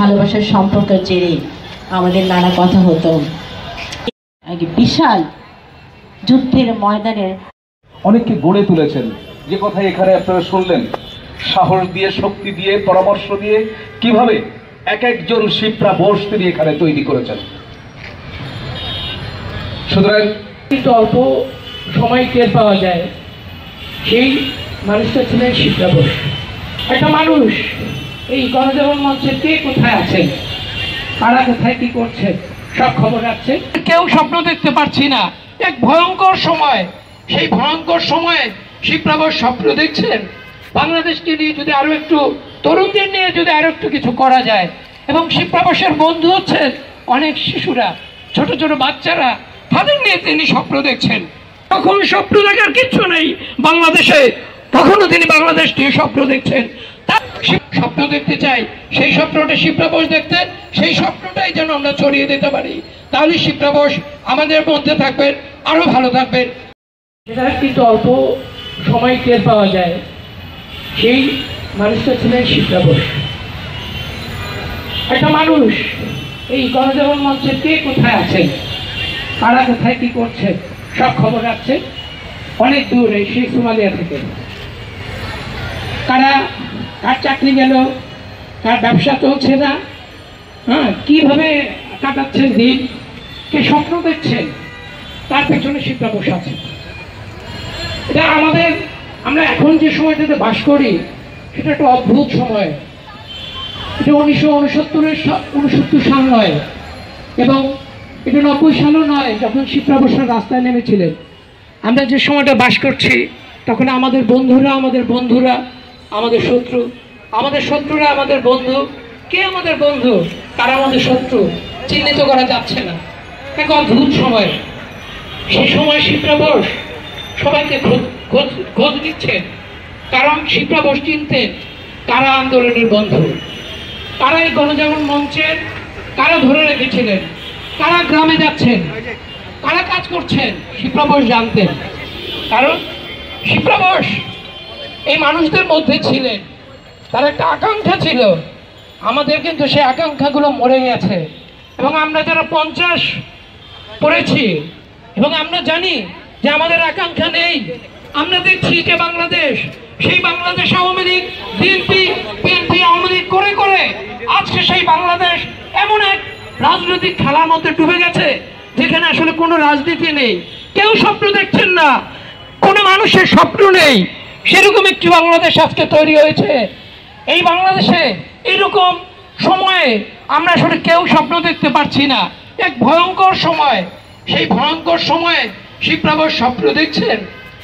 ভালোবাসার সম্পর্কের জেরে আমাদের নানা কথা হতো। এক বিশাল যুদ্ধের ময়দানে অনেককে গড়ে তুলেছেন। যে কথা এখানে আপনারা শুনলেন সাহস দিয়ে শক্তি দিয়ে পরামর্শ দিয়ে কীভাবে এক একজন শিপ্রা বোস তিনি এখানে তৈরি করেছেন। সুতরাং কিন্তু অল্প সময় টের পাওয়া যায় সেই মানুষটা ছিলেন শিক্ষা বোস একটা মানুষ এই গণজাগরণ মঞ্চে কে কোথায় আছেন? কারা কোথায় কি করছে? সব খবর আছে কেউ স্বপ্ন দেখতে পারছি না। এক ভয়ঙ্কর সময়। সেই ভয়ঙ্কর সময়ে শিপ্রাবর স্বপ্ন দেখছেন? বাংলাদেশকে নিয়ে যদি আরও একটু, তরুণদের নিয়ে যদি আরও একটু কিছু করা যায়। এবং শিপ্রাবাসের বন্ধু হচ্ছেন অনেক শিশুরা, ছোট ছোট বাচ্চারা, তাদের নিয়ে তিনি স্বপ্ন দেখছেন। তখন স্বপ্ন দেখার কিচ্ছু নেই বাংলাদেশে। তখনও তিনি বাংলাদেশ নিয়ে স্বপ্ন দেখছেন। স্বপ্ন দেখতে চাই, সেই স্বপ্নটা শিপ্রা বোস দেখতেন, সেই স্বপ্নটাই যেন আমরা ছড়িয়ে দিতে পারি। তাহলে শিপ্রা বোস আমাদের মধ্যে থাকবেন, আরও ভালো থাকবেন। কিন্তু অল্প সময় টের পাওয়া যায়, সেই মানুষটা ছিলেন শিপ্রা বোস। একটা মানুষ, এই গণজাগরণ মঞ্চে কে কোথায় আছেন? কারা কোথায় কি করছে সব খবর রাখছে অনেক দূরে সেই সোমালিয়া থেকে। কারা কার চাকরি গেল কার ব্যবসা চলছে না হ্যাঁ কীভাবে কাটাচ্ছেন দিন? কে স্বপ্ন দেখছেন তার পেছনে শিক্ষা বসে আছে। এটা আমাদের, আমরা এখন যে সময়টাতে বাস করি, সেটা একটা অদ্ভুত সময়। এটা উনিশশো উনসত্তরের উনসত্তর সাল নয়, এবং এটা নব্বই সালও নয়, যখন শিপ্রা বসার রাস্তায় নেমেছিলেন। আমরা যে সময়টা বাস করছি, তখন আমাদের বন্ধুরা আমাদের বন্ধুরা আমাদের শত্রু। আমাদের শত্রুরা আমাদের বন্ধু। কে আমাদের বন্ধু? তারা আমাদের শত্রু। চিহ্নিত করা যাচ্ছে না। এক অদ্ভুত সময়। সে সময় শিপ্রা বোস সবাইকে খোঁজ দিচ্ছেন কারণ শিপ্রা বোস চিনতেন কারা আন্দোলনের বন্ধু। কারা এই গণজাগরণ মঞ্চের কারা ধরে রেখেছিলেন। কারা গ্রামে যাচ্ছেন। কারা কাজ করছেন। শিপ্রা বোস জানতেন। কারণ শিপ্রা বোস এই মানুষদের মধ্যে ছিলেন। তার একটা আকাঙ্ক্ষা ছিল। আমাদের কিন্তু সেই আকাঙ্ক্ষাগুলো মরে গেছে। এবং আমরা যারা পঞ্চাশ পড়েছি, এবং আমরা জানি যে আমাদের আকাঙ্ক্ষা নেই। আমরা দেখছি যে বাংলাদেশ, সেই বাংলাদেশ আওয়ামী লীগ, বিএনপি বিএনপি আওয়ামী লীগ করে করে আজকে সেই বাংলাদেশ এমন এক রাজনৈতিক খেলার মধ্যে ডুবে গেছে, যেখানে আসলে কোনো রাজনীতি নেই। কেউ স্বপ্ন দেখছেন না। কোনো মানুষের স্বপ্ন নেই। সেরকম একটি বাংলাদেশ আজকে তৈরি হয়েছে। এই বাংলাদেশে এরকম সময়ে আমরা আসলে কেউ স্বপ্ন দেখতে পারছি না। এক ভয়ঙ্কর সময়, সেই ভয়ঙ্কর সময়ে শিপ্রাবর স্বপ্ন দেখছেন।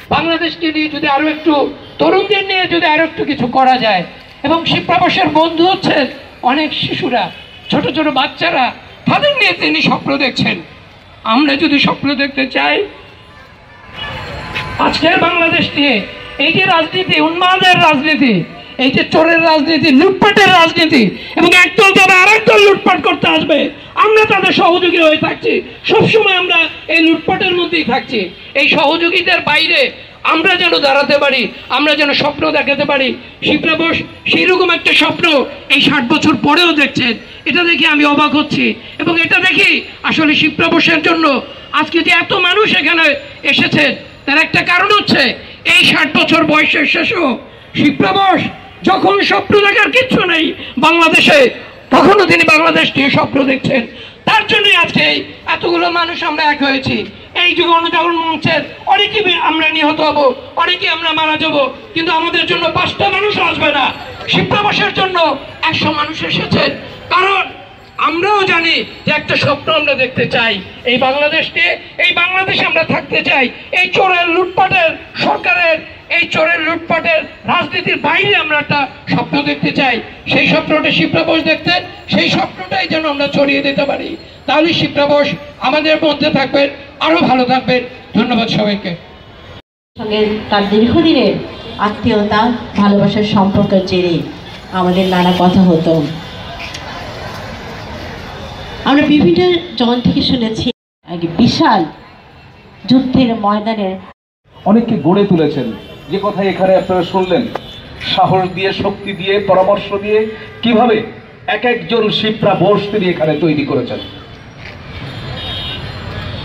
বাংলাদেশকে নিয়ে যদি আরও একটু, তরুণদের নিয়ে যদি আরও একটু কিছু করা যায়। এবং শিপ্রাবাসের বন্ধু হচ্ছেন অনেক শিশুরা, ছোট ছোট বাচ্চারা, তাদের নিয়ে তিনি স্বপ্ন দেখছেন। আমরা যদি স্বপ্ন দেখতে চাই, আজকের বাংলাদেশ নিয়ে এই যে রাজনীতি, উন্মাদের রাজনীতি, এই যে চোরের রাজনীতি, লুটপাটের রাজনীতি, এবং একদল যাবে আরেক দল লুটপাট করতে আসবে, আমরা তাদের সহযোগী হয়ে থাকছি। সবসময় আমরা এই লুটপাটের মধ্যেই থাকছি। এই সহযোগিতার বাইরে আমরা যেন দাঁড়াতে পারি, আমরা যেন স্বপ্ন দেখাতে পারি। শিপ্রা বোস, সেইরকম একটা স্বপ্ন এই ষাট বছর পরেও দেখছেন। এটা দেখে আমি অবাক হচ্ছি। এবং এটা দেখি আসলে শিপ্রা বোসের জন্য আজকে যে এত মানুষ এখানে এসেছেন, তার একটা কারণ হচ্ছে এই ষাট বছর বয়সের শেষেও শিপ্রা বোস যখন স্বপ্ন দেখার কিচ্ছু নেই বাংলাদেশে, তখনও তিনি বাংলাদেশ নিয়ে স্বপ্ন দেখছেন। তার জন্যই আজকে এতগুলো মানুষ আমরা এক হয়েছি। এই যে গণজাগরণ মঞ্চের, অনেকেই আমরা নিহত হব, অনেকেই আমরা মারা যাব, কিন্তু আমাদের জন্য পাঁচটা মানুষ আসবে না। শিপ্রাবাসের জন্য একশো মানুষ এসেছেন। কারণ আমরাও জানি যে একটা স্বপ্ন আমরা দেখতে চাই। এই বাংলাদেশকে, এই বাংলাদেশে আমরা থাকতে চাই। এই চোরের লুটপাটের এই চোরের লুটপাটের রাজনীতির বাইরে আমরা একটা স্বপ্ন দেখতে চাই। সেই স্বপ্নটা শিপ্রা বোস দেখতেন সেই স্বপ্নটাই যেন আমরা ছড়িয়ে দিতে পারি। তাহলে শিপ্রা বোস আমাদের মধ্যে থাকবেন আরও ভালো থাকবেন। ধন্যবাদ সবাইকে। সঙ্গে তার দীর্ঘদিনের আত্মীয়তা ভালোবাসার সম্পর্কের জেরে আমাদের নানা কথা হতো। আমরা বিভিন্ন জন থেকে শুনেছি এক বিশাল যুদ্ধের ময়দানে অনেককে গড়ে তুলেছেন। যে কথা এখানে আপনারা শুনলেন, সাহস দিয়ে, শক্তি দিয়ে, পরামর্শ দিয়ে, কীভাবে এক একজন শিপ্রা বোস তিনি এখানে তৈরি করেছেন।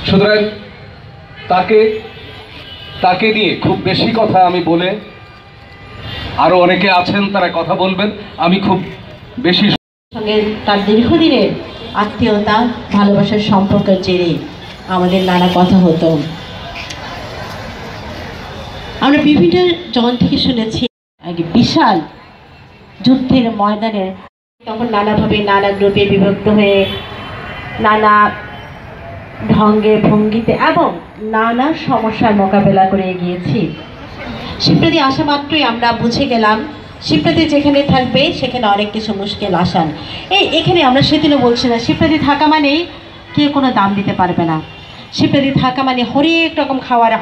সুতরাং তাকে তাকে নিয়ে খুব বেশি কথা আমি বলে, আরও অনেকে আছেন, তারা কথা বলবেন। আমি খুব বেশি সঙ্গে তার দীর্ঘদিনের আত্মীয়তা, ভালোবাসার সম্পর্কের জেরে আমাদের নানা কথা হতো। আমরা বিভিন্ন জন থেকে শুনেছি বিশাল যুদ্ধের ময়দানে তখন নানাভাবে নানা গ্রুপে বিভক্ত হয়ে নানা ঢঙ্গে, ভঙ্গিতে এবং নানা সমস্যার মোকাবেলা করে গিয়েছি শিবপ্রতি আসা মাত্রই আমরা বুঝে গেলাম, শিবপ্রতি যেখানে থাকবে সেখানে অনেক কিছু মুশকিল আসান। এই, এখানে আমরা সেদিনও বলছি না, শিবপ্রতি থাকা মানেই কেউ কোনো দাম দিতে পারবে না। শিবপ্রতি থাকা মানে হরেক রকম খাওয়ার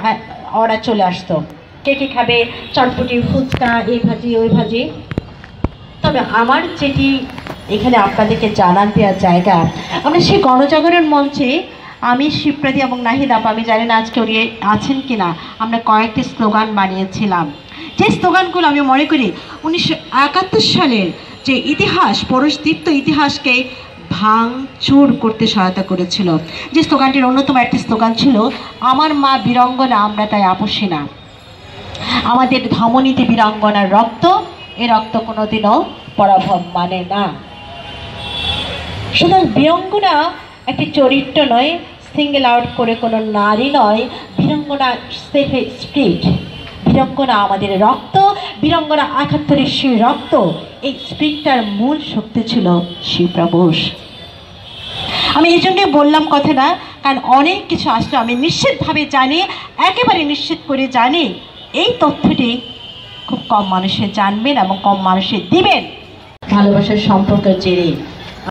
অর্ডার চলে আসতো। কে কে খাবে, চটপটি, ফুচকা, এই ভাজি, ওই ভাজি। তবে আমার যেটি এখানে আপনাদেরকে জানান দেওয়ার জায়গা, আমরা সেই গণজাগরণ মঞ্চে আমি, শিবপ্রতি এবং নাহিদ আপা, আমি জানি না আজকে উনি আছেন কি না আমরা কয়েকটি স্লোগান বানিয়েছিলাম। যে স্লোগানগুলো আমি মনে করি, উনিশশো একাত্তর সালের যে ইতিহাস পরশদীপ্ত ইতিহাসকে ভাঙচুর করতে সহায়তা করেছিল। যে স্লোগানটির অন্যতম একটি স্লোগান ছিল, আমার মা বীরঙ্গনা, আমরা তাই আপোষী না। আমাদের ধমনীতে বীরাঙ্গনার রক্ত, এ রক্ত কোনোদিনও পরাভব মানে না। সুতরাং বীরঙ্গনা একটি চরিত্র নয় সিঙ্গেল আউট করে কোনো নারী নয়, বীরঙ্গনা সেফ স্পিরিট বীরঙ্গনা আমাদের রক্ত, বীরঙ্গনা একাত্তরের সেই রক্ত, এই স্পিরিটটার মূল শক্তি ছিল বোস আমি এই জন্যে বললাম কথাটা, কারণ অনেক কিছু আসলে আমি নিশ্চিতভাবে জানি, একেবারে নিশ্চিত করে জানি এই তথ্যটি খুব কম মানুষে জানবেন এবং কম মানুষে দিবেন। ভালোবাসার সম্পর্কের জেরে